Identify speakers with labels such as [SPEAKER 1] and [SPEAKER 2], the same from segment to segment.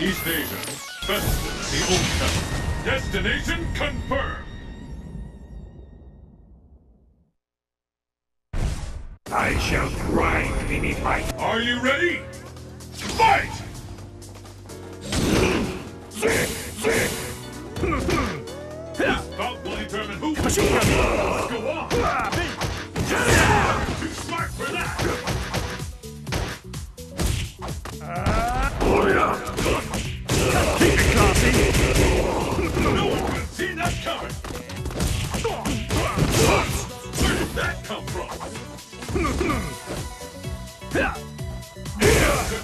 [SPEAKER 1] East Asia. Festival at the Old Town. Destination confirmed.
[SPEAKER 2] I shall grind beneath my...
[SPEAKER 1] Are you ready? Fight! This bout will determine who. Let's go on.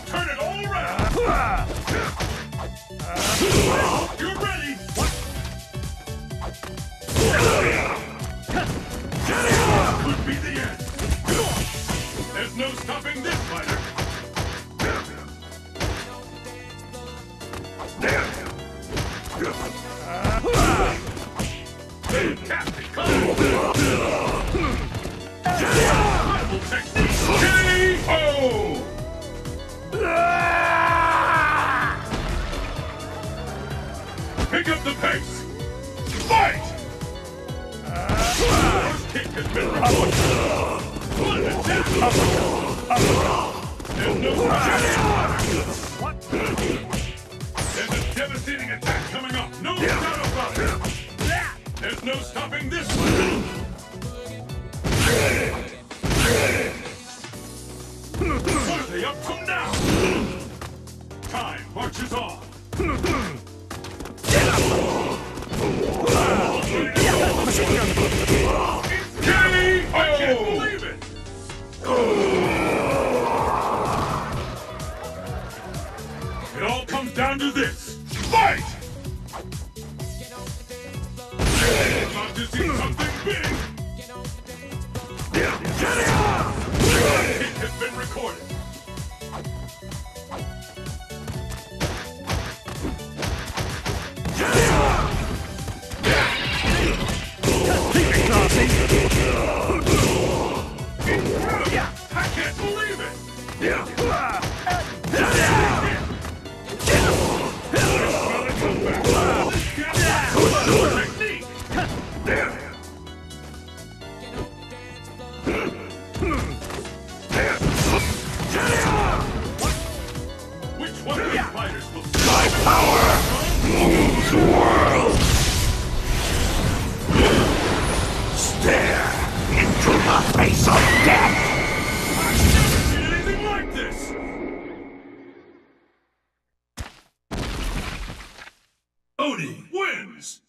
[SPEAKER 1] Turn it all around. You're ready. Could be the end. There's no stopping this fighter. Fantastic combo. Pick up the pace. Fight! First kick has been attack! There's no What? There's a devastating attack coming up. No doubt about it. There's no stopping this one. They up to now? Time marches on. Down to this. Fight! To see something big! Kick has been recorded. I can't believe it! Technique! Which one of these fighters will
[SPEAKER 2] My power moves
[SPEAKER 1] Oni wins!